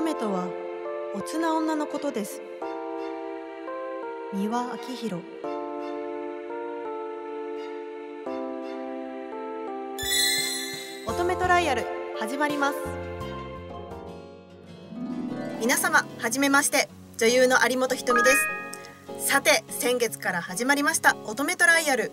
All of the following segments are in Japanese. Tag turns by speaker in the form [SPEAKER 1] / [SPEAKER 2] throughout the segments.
[SPEAKER 1] 乙女とはおつな女のことです。三輪明宏乙女トライアル始まります。皆様はじめまして。女優の有本ひとみです。さて先月から始まりました乙女トライアル。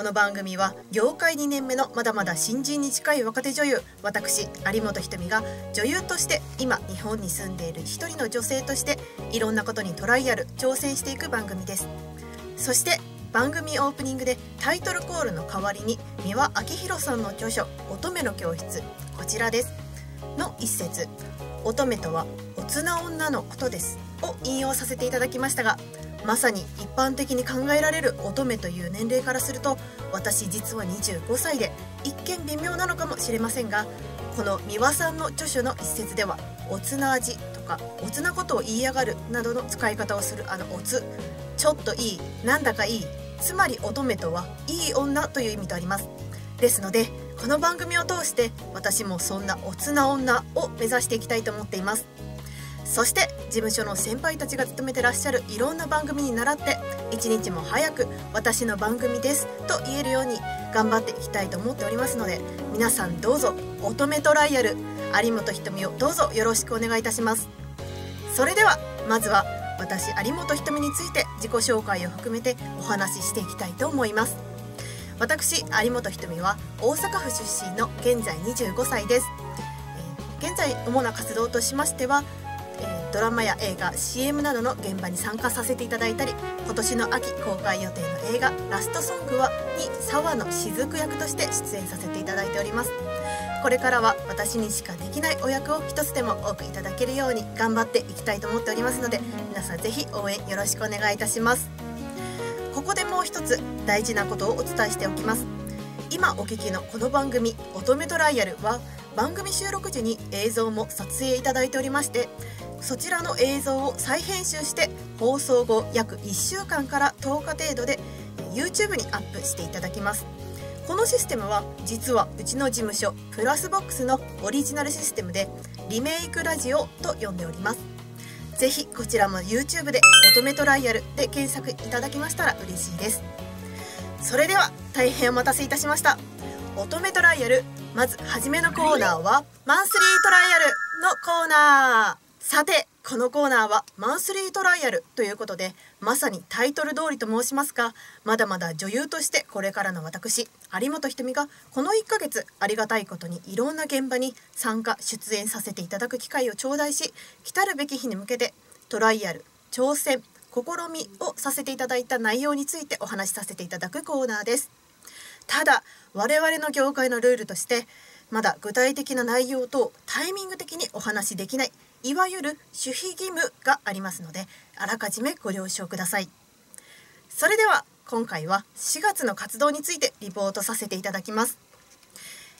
[SPEAKER 1] この番組は業界2年目のまだまだ新人に近い若手女優私有本ひとみが女優として今日本に住んでいる一人の女性としていろんなことにトライアル挑戦していく番組です。そして番組オープニングでタイトルコールの代わりに三輪明宏さんの著書「乙女の教室」こちらです。の一節「乙女とはおつな女のことです」を引用させていただきましたがまさに一般的に考えられる乙女という年齢からすると私実は25歳で一見微妙なのかもしれませんがこの三輪さんの著書の一節では「おつな味」とか「おつなことを言いやがる」などの使い方をするあの「おつ」「ちょっといい」「なんだかいい」つまり乙女とは「いい女」という意味とあります。ですのでこの番組を通して私もそんなおつな女を目指していきたいと思っています。そして事務所の先輩たちが務めてらっしゃるいろんな番組に倣って一日も早く私の番組ですと言えるように頑張っていきたいと思っておりますので皆さんどうぞ乙女トライアル有本ひとみをどうぞよろしくお願いいたします。それではまずは私有本ひとみについて自己紹介を含めてお話ししていきたいと思います。私有本ひとみは大阪府出身の現在25歳です。現在主な活動としましてはドラマや映画 CM などの現場に参加させていただいたり今年の秋公開予定の映画「ラストソングは」に沢野雫役として出演させていただいております。これからは私にしかできないお役を一つでも多くいただけるように頑張っていきたいと思っておりますので皆さん是非応援よろしくお願いいたします。ここでもう一つ大事なことをお伝えしておきます。今お聞きのこの番組「乙女トライアル」は番組収録時に映像も撮影いただいておりましてそちらの映像を再編集して放送後約1週間から10日程度で YouTube にアップしていただきます。このシステムは実はうちの事務所プラスボックスのオリジナルシステムでリメイクラジオと呼んでおります。ぜひこちらも YouTube で乙女トライアルで検索いただきましたら嬉しいです。それでは大変お待たせいたしました。乙女トライアル。まずはじめのコーナーはマンスリートライアルのコーナー。さてこのコーナーはマンスリートライアルということでまさにタイトル通りと申しますかまだまだ女優としてこれからの私有本ひとみがこの1ヶ月ありがたいことにいろんな現場に参加出演させていただく機会を頂戴し来たるべき日に向けてトライアル挑戦試みをさせていただいた内容についてお話しさせていただくコーナーです。ただ我々の業界のルールとしてまだ具体的な内容とタイミング的にお話しできないいわゆる守秘義務がありますのであらかじめご了承ください。それでは今回は4月の活動についてリポートさせていただきます。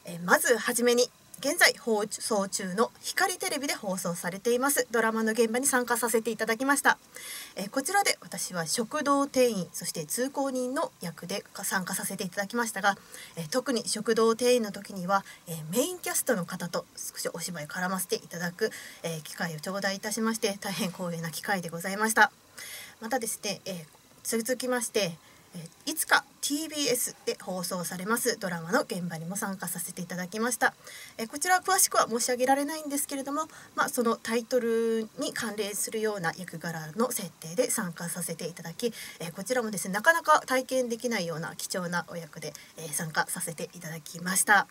[SPEAKER 1] えまずはじめに現在放送中の光テレビで放送されています。ドラマの現場に参加させていただきました。えこちらで私は食堂店員そして通行人の役で参加させていただきましたがえ特に食堂店員の時にはえメインキャストの方と少しお芝居絡ませていただくえ機会を頂戴いたしまして大変光栄な機会でございました。またですね、え続きましていつか TBS で放送されます。ドラマの現場にも参加させていただきました。えこちら詳しくは申し上げられないんですけれども、まあ、そのタイトルに関連するような役柄の設定で参加させていただきえこちらもですねなかなか体験できないような貴重なお役でえ参加させていただきました。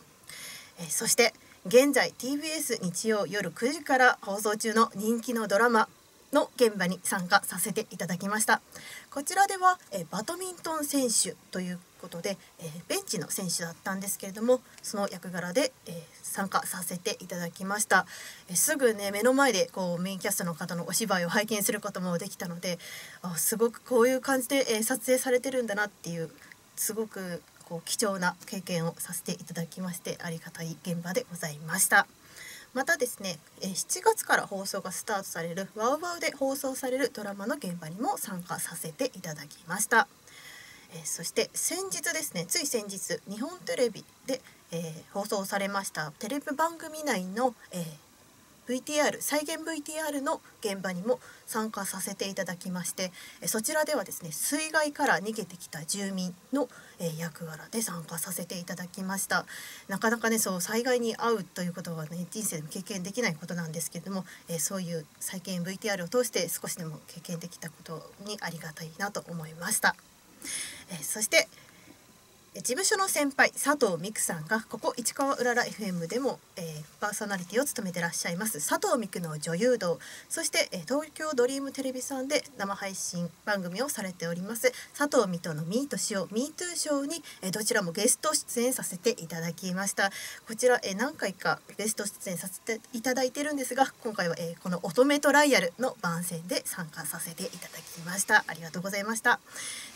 [SPEAKER 1] えそして現在 TBS 日曜夜9時から放送中の人気のドラマの現場に参加させていただきましたこちらでは、えバドミントン選手ということで、えベンチの選手だったんですけれどもその役柄で、え参加させていただきました、えすぐね目の前でこうメインキャストの方のお芝居を拝見することもできたのであすごくこういう感じで、え撮影されてるんだなっていうすごくこう貴重な経験をさせていただきましてありがたい現場でございました。またですね7月から放送がスタートされるワウワウで放送されるドラマの現場にも参加させていただきました。そして先日ですねつい先日日本テレビで、え、放送されましたテレビ番組内の、え、VTR 再現 VTR の現場にも参加させていただきましてそちらではですね水害から逃げてきた住民の役柄で参加させていただきました。なかなかねそう災害に遭うということはね人生でも経験できないことなんですけれどもそういう再現 VTR を通して少しでも経験できたことにありがたいなと思いました。そして事務所の先輩佐藤美久さんがここ市川うらら FM でも、えー、パーソナリティを務めてらっしゃいます。佐藤美久の女優道。そして、えー、東京ドリームテレビさんで生配信番組をされております。佐藤美とのミートショーミートゥーショーに、えー、どちらもゲスト出演させていただきました。こちら、え何回かゲスト出演させていただいてるんですが今回は、えこの乙女トライアルの番宣で参加させていただきました。ありがとうございました。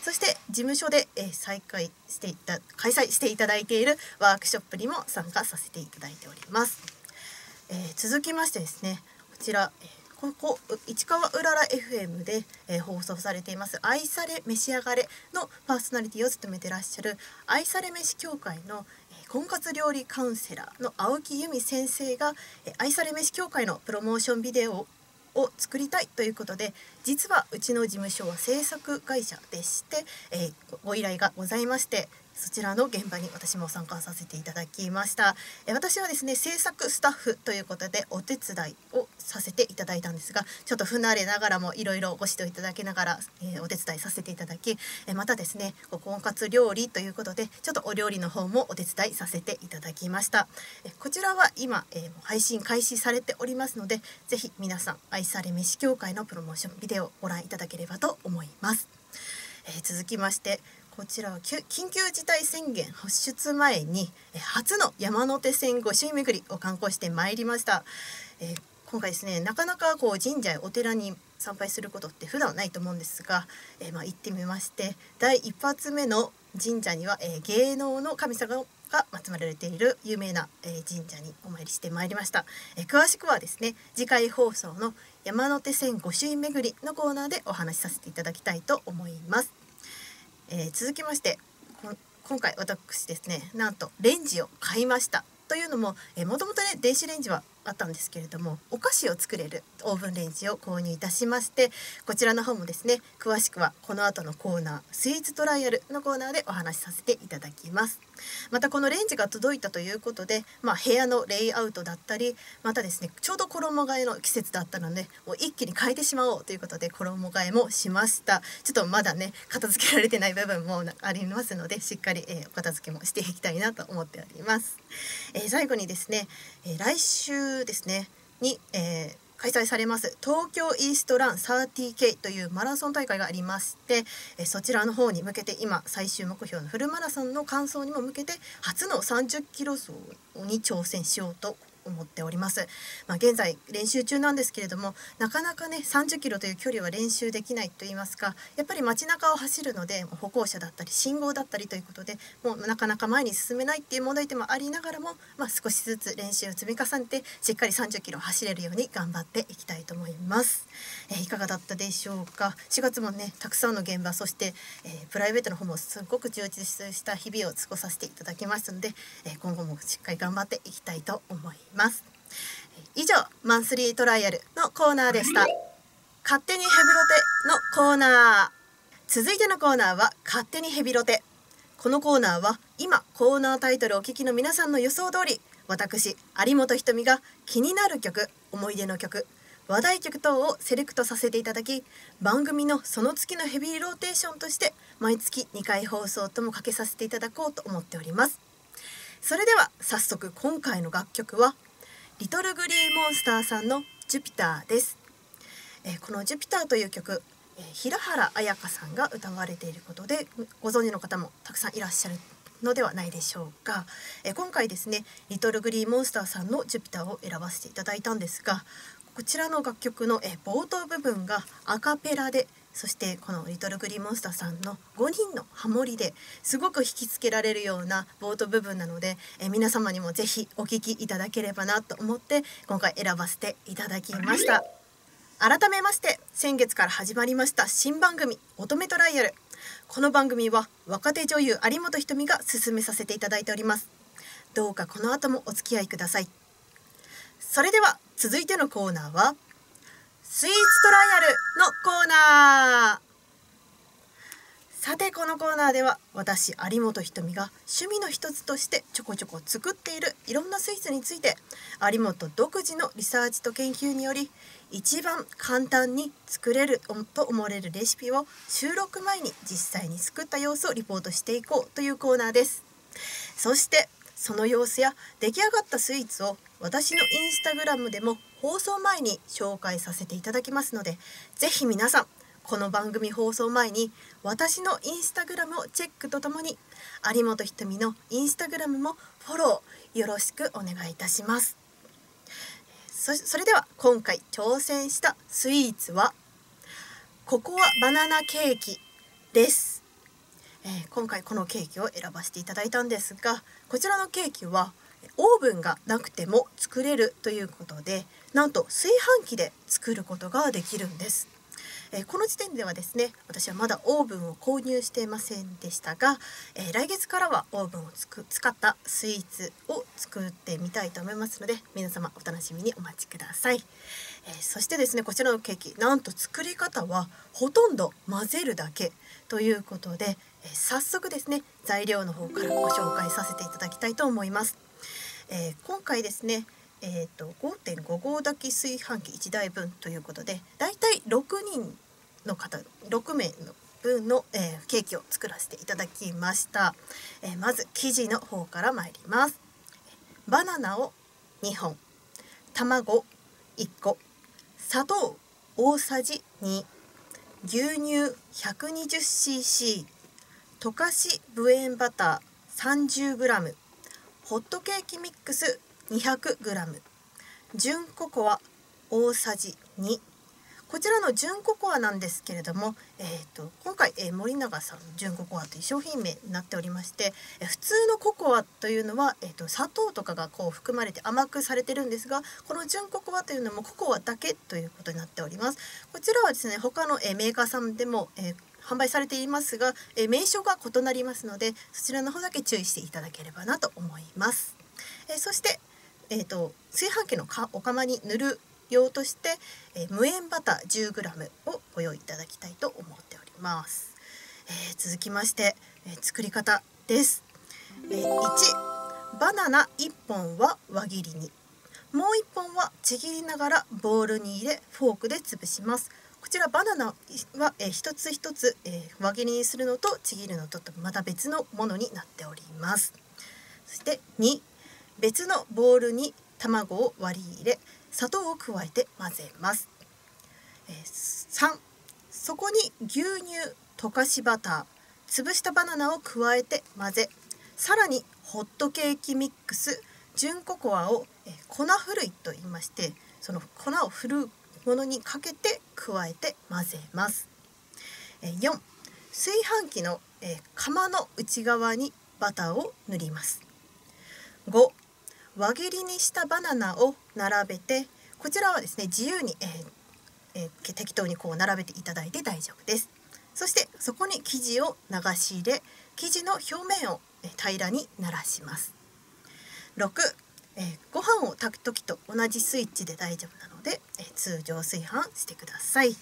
[SPEAKER 1] そして事務所で、え再開してた開催していただいているワークショップにも参加させていただいております。えー、続きましてですねこちら、ここ市川うらら FM で、えー、放送されています「愛され召し上がれ」のパーソナリティを務めてらっしゃる愛され飯協会の、え婚活料理カウンセラーの青木由美先生が、え愛され飯協会のプロモーションビデオを作りたいということで実はうちの事務所は制作会社でして、え、ご依頼がございましてそちらの現場に私も参加させていただきました。え私はですね制作スタッフということでお手伝いをさせていただいたんですがちょっと不慣れながらもいろいろご指導いただきながら、えー、お手伝いさせていただきえまたですねご婚活料理ということでちょっとお料理の方もお手伝いさせていただきました。えこちらは今、えー、配信開始されておりますのでぜひ皆さん愛され飯協会のプロモーションビデオをご覧いただければと思います、えー、続きましてこちらは緊急事態宣言発出前に初の山手線御朱印巡りを観光してまいりました、えー、今回ですねなかなかこう神社やお寺に参拝することって普段ないと思うんですが、えー、まあ、行ってみまして第一発目の神社には、えー、芸能の神様が祀られている有名な、え神社にお参りしてまいりました、え詳しくはですね次回放送の山手線御朱印巡りのコーナーでお話しさせていただきたいと思います。えー、続きまして今回私ですねなんとレンジを買いました。というのももともとね電子レンジはあったんですけれどもお菓子を作れるオーブンレンジを購入いたしましてこちらの方もですね詳しくはこの後のコーナースイーツトライアルのコーナーでお話しさせていただきます。またこのレンジが届いたということで、まあ、部屋のレイアウトだったりまたですねちょうど衣替えの季節だったのでもう一気に変えてしまおうということで衣替えもしました。ちょっとまだね片付けられてない部分もありますのでしっかり、えー、お片付けもしていきたいなと思っております、えー、最後にですね、えー、来週ですね。に、えー開催されます。東京イーストラン 30K というマラソン大会がありましてえそちらの方に向けて今最終目標のフルマラソンの完走にも向けて初の30キロ走に挑戦しようと思っております。まあ、現在練習中なんですけれどもなかなかね30キロという距離は練習できないと言いますかやっぱり街中を走るので歩行者だったり信号だったりということでもうなかなか前に進めないっていう問題点もありながらも、まあ、少しずつ練習を積み重ねてしっかり30キロ走れるように頑張っていきたいと思います。えー、いかがだったでしょうか？4月もねたくさんの現場そして、えー、プライベートの方もすごく充実した日々を過ごさせていただきますので、えー、今後もしっかり頑張っていきたいと思います。ます。以上マンスリートライアルのコーナーでした。勝手にヘビロテのコーナー。続いてのコーナーは勝手にヘビロテ。このコーナーは今コーナータイトルお聞きの皆さんの予想通り私有本ひとみが気になる曲思い出の曲話題曲等をセレクトさせていただき番組のその月のヘビーローテーションとして毎月2回放送ともかけさせていただこうと思っております。それでは早速今回の楽曲はリトルグリーモンスターさんのジュピターです、え、このジュピターという曲、え、平原綾香さんが歌われていることでご存知の方もたくさんいらっしゃるのではないでしょうか、え、今回ですねリトルグリーンモンスターさんのジュピターを選ばせていただいたんですがこちらの楽曲の、え冒頭部分がアカペラでそしてこのリトルグリーモンスターさんの5人のハモリですごく引きつけられるような冒頭部分なので、え皆様にもぜひお聴きいただければなと思って今回選ばせていただきました。改めまして先月から始まりました新番組乙女トライアル。この番組は若手女優有本ひとみが進めさせていただいております。どうかこの後もお付き合いください。それでは続いてのコーナーはスイーツトライアルのコーナーさてこのコーナーでは私有本ひとみが趣味の一つとしてちょこちょこ作っているいろんなスイーツについて有本独自のリサーチと研究により一番簡単に作れると思われるレシピを収録前に実際に作った様子をリポートしていこうというコーナーです。そしてその様子や出来上がったスイーツを私のインスタグラムでも放送前に紹介させていただきますので是非皆さんこの番組放送前に私のインスタグラムをチェックとともに有本ひとみのインスタグラムもフォローよろしくお願いいたします。そそれでは今回挑戦したスイーツはココアバナナケーキです、えー、今回このケーキを選ばせていただいたんですがこちらのケーキはオーブンがなくても作れるということでなんと炊飯器で作ることができるんです。えー、この時点ではですね私はまだオーブンを購入していませんでしたが、えー、来月からはオーブンをつく使ったスイーツを作ってみたいと思いますので皆様お楽しみにお待ちください、えー、そしてですねこちらのケーキなんと作り方はほとんど混ぜるだけということで、え早速ですね材料の方からご紹介させていただきたいと思います、え今回ですねえーと、5.5合炊き炊飯器1台分ということでだいたい6人の方6名の分の、えー、ケーキを作らせていただきました、えー、まず生地の方から参ります。バナナを2本卵1個砂糖大さじ2牛乳 120cc 溶かし無塩バター 30g ホットケーキミックス 200g 純ココア大さじ2こちらの純ココアなんですけれども、えーと、今回、えー、森永さん純ココアという商品名になっておりまして、え、普通のココアというのは、えーと、砂糖とかがこう含まれて甘くされてるんですがこの純ココアというのもココアだけということになっております。こちらはですね他の、えー、メーカーさんでも、えー販売されていますが、え名称が異なりますのでそちらの方だけ注意していただければなと思います。えそして、えーと、炊飯器のかお釜に塗る用として、えー、無塩バター 10g をご用意いただきたいと思っております。えー、続きまして、えー、作り方です。え1バナナ1本は輪切りにもう1本はちぎりながらボウルに入れフォークで潰します。こちらバナナは、えー、一つ一つ、えー、輪切りにするのとちぎるのとまた別のものになっております。そして2別のボウルに卵を割り入れ砂糖を加えて混ぜます、えー、3そこに牛乳溶かしバター潰したバナナを加えて混ぜさらにホットケーキミックス純ココアを、え、粉ふるいと言いましてその粉を振るものにかけて加えて混ぜます、え、4炊飯器の、え、釜の内側にバターを塗ります。5輪切りにしたバナナを並べてこちらはですね自由に、えーえー、適当にこう並べていただいて大丈夫です。そしてそこに生地を流し入れ生地の表面を、え、平らにならします。6、えー、ご飯を炊く時と同じスイッチで大丈夫なの。で、え、通常炊飯してください。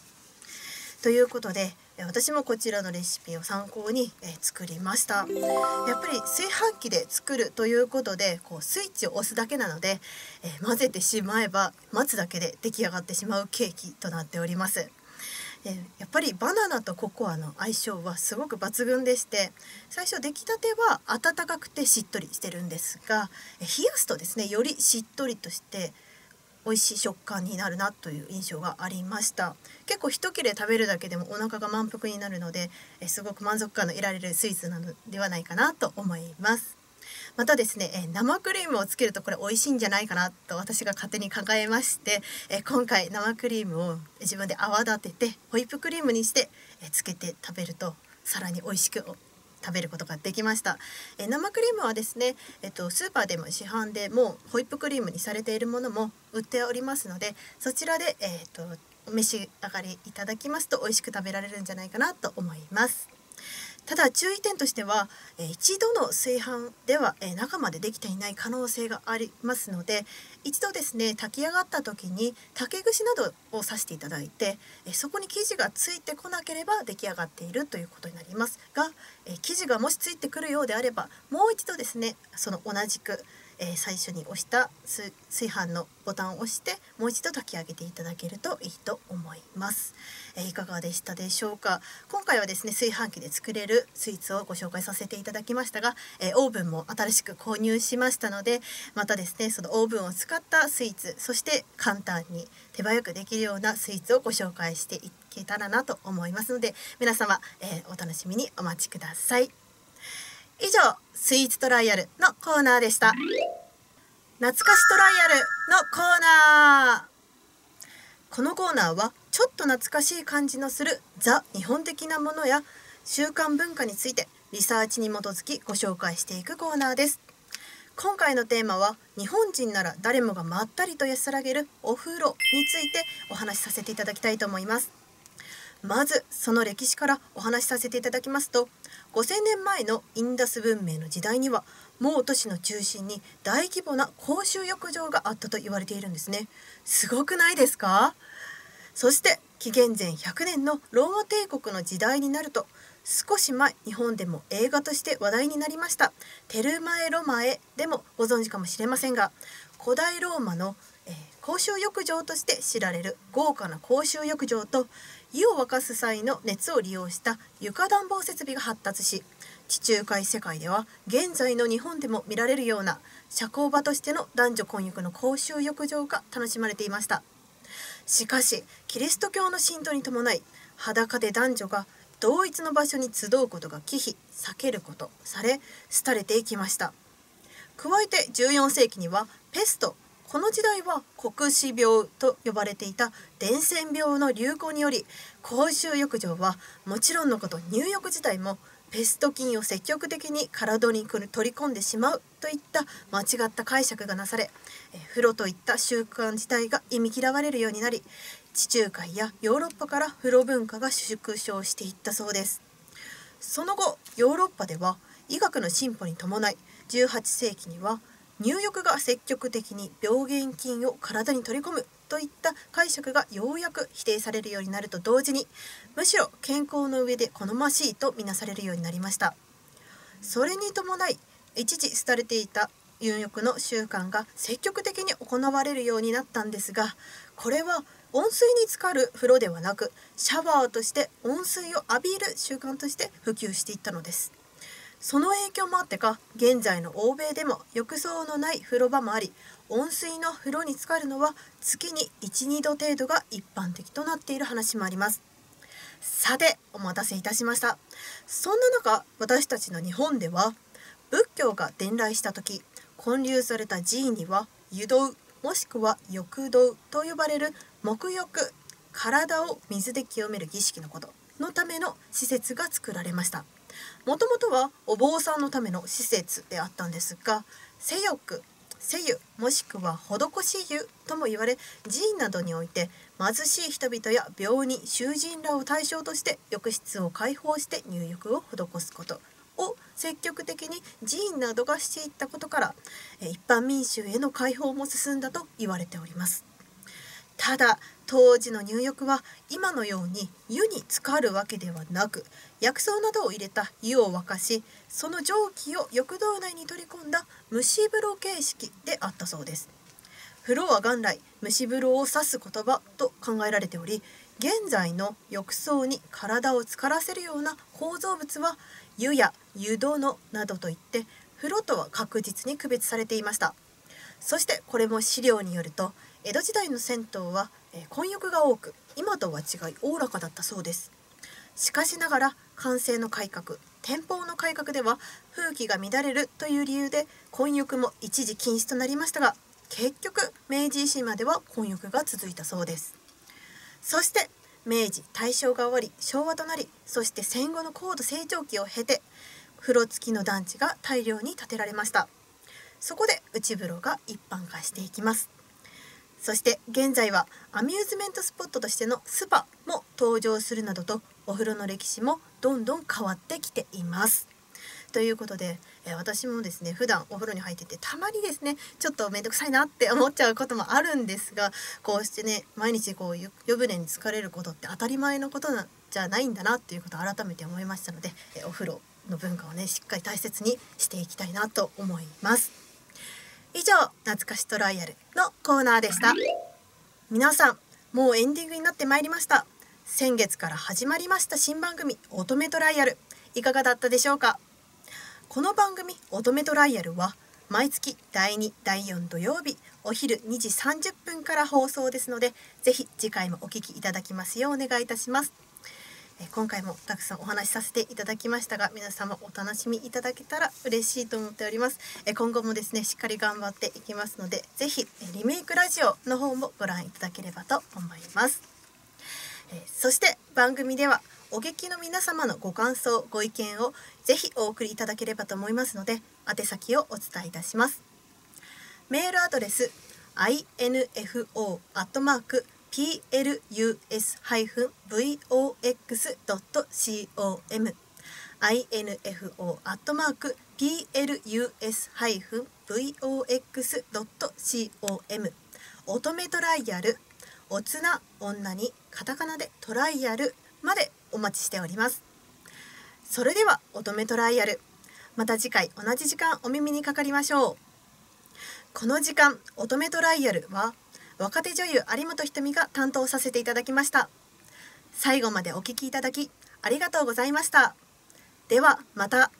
[SPEAKER 1] ということで私もこちらのレシピを参考に、え作りました。やっぱり炊飯器で作るということでこうスイッチを押すだけなので、え混ぜてしまえば待つだけで出来上がってしまうケーキとなっております。えやっぱりバナナとココアの相性はすごく抜群でして最初出来たては温かくてしっとりしてるんですが冷やすとですねよりしっとりとして美味しい食感になるなという印象がありました。結構一切れ食べるだけでもお腹が満腹になるのでえすごく満足感の得られるスイーツなのではないかなと思います。またですね、え生クリームをつけるとこれ美味しいんじゃないかなと私が勝手に考えまして、え今回生クリームを自分で泡立ててホイップクリームにして、えつけて食べるとさらに美味しく食べることができました、え生クリームはですね、えっと、スーパーでも市販でもうホイップクリームにされているものも売っておりますのでそちらで、えっと、お召し上がりいただきますと美味しく食べられるんじゃないかなと思います。ただ注意点としては、一度の炊飯では、中までできていない可能性がありますので一度ですね炊き上がった時に竹串などを刺していただいて、そこに生地がついてこなければ出来上がっているということになりますが、生地がもしついてくるようであればもう一度ですねその同じくえー、最初に押した炊飯のボタンを押してもう一度炊き上げていただけるといいと思います、えー、いかがでしたでしょうか？今回はですね炊飯器で作れるスイーツをご紹介させていただきましたが、えー、オーブンも新しく購入しましたのでまたですねそのオーブンを使ったスイーツそして簡単に手早くできるようなスイーツをご紹介していけたらなと思いますので皆様、えお楽しみにお待ちください。以上スイーツトライアルのコーナーでした。懐かしトライアルのコーナー。このコーナーはちょっと懐かしい感じのするザ日本的なものや習慣文化についてリサーチに基づきご紹介していくコーナーです。今回のテーマは日本人なら誰もがまったりと安らげるお風呂についてお話しさせていただきたいと思います。まずその歴史からお話しさせていただきますと5000年前のインダス文明の時代にはもう都市の中心に大規模な公衆浴場があったと言われているんですね。すごくないですか？そして紀元前100年のローマ帝国の時代になると少し前日本でも映画として話題になりましたテルマエ・ロマエでもご存知かもしれませんが古代ローマの、えー、公衆浴場として知られる豪華な公衆浴場と湯を沸かす際の熱を利用した床暖房設備が発達し地中海世界では現在の日本でも見られるような社交場としての男女混浴の公衆浴場が楽しまれていました。しかしキリスト教の信徒に伴い裸で男女が同一の場所に集うことが忌避避けることされ廃れていきました。加えて14世紀にはペストこの時代は黒死病と呼ばれていた伝染病の流行により公衆浴場はもちろんのこと入浴自体もペスト菌を積極的に体に取り込んでしまうといった間違った解釈がなされ風呂といった習慣自体が忌み嫌われるようになり地中海やヨーロッパから風呂文化が縮小していったそうです。その後ヨーロッパでは医学の進歩に伴い18世紀には入浴が積極的に病原菌を体に取り込むといった解釈がようやく否定されるようになると同時にむしろ健康の上で好ましいとみなされるようになりました。それに伴い一時廃れていた入浴の習慣が積極的に行われるようになったんですがこれは温水に浸かる風呂ではなくシャワーとして温水を浴びる習慣として普及していったのです。その影響もあってか現在の欧米でも浴槽のない風呂場もあり温水の風呂に浸かるのは月に12度程度が一般的となっている話もあります。さてお待たせいたしました。そんな中私たちの日本では仏教が伝来した時建立された寺院には湯道もしくは浴道と呼ばれる沐浴体を水で清める儀式のことのための施設が作られました。もともとはお坊さんのための施設であったんですが世浴世湯もしくは施し湯とも言われ寺院などにおいて貧しい人々や病人囚人らを対象として浴室を開放して入浴を施すことを積極的に寺院などがしていったことから一般民衆への開放も進んだと言われております。ただ当時の入浴は今のように湯に浸かるわけではなく薬草などを入れた湯を沸かしその蒸気を浴道内に取り込んだ蒸し風呂形式であったそうです。風呂は元来蒸し風呂を指す言葉と考えられており現在の浴槽に体を浸からせるような構造物は湯や湯殿などといって風呂とは確実に区別されていました。そしてこれも資料によると江戸時代の銭湯は、え混浴が多く今とは違いおおらかだったそうです。しかしながら完成の改革天保の改革では風紀が乱れるという理由で混浴も一時禁止となりましたが結局明治維新までは混浴が続いたそうです。そして明治大正が終わり昭和となりそして戦後の高度成長期を経て風呂付きの団地が大量に建てられました。そこで内風呂が一般化していきます。そして現在はアミューズメントスポットとしてのスパも登場するなどとお風呂の歴史もどんどん変わってきています。ということで、え私もですね普段お風呂に入っててたまにですねちょっと面倒くさいなって思っちゃうこともあるんですがこうしてね毎日こう湯船に浸かれることって当たり前のことなじゃないんだなっていうことを改めて思いましたので、えお風呂の文化をねしっかり大切にしていきたいなと思います。以上懐かしトライアルのコーナーでした。皆さんもうエンディングになってまいりました。先月から始まりました新番組乙女トライアル。いかがだったでしょうか？この番組乙女トライアルは毎月第2第4土曜日お昼2時30分から放送ですのでぜひ次回もお聞きいただきますようお願いいたします。今回もたくさんお話しさせていただきましたが皆様お楽しみいただけたら嬉しいと思っております。今後もですねしっかり頑張っていきますのでぜひリメイクラジオの方もご覧いただければと思います。そして番組ではお劇の皆様のご感想ご意見をぜひお送りいただければと思いますので宛先をお伝えいたします。メールアドレス info@ plus-vox.com info.plus-vox.com 乙女トライアルおつな女にカタカナでトライアルまでお待ちしております。それでは乙女トライアル。また次回同じ時間お耳にかかりましょう。この時間乙女トライアルは若手女優有本ひとみが担当させていただきました。最後までお聞きいただきありがとうございました。ではまた。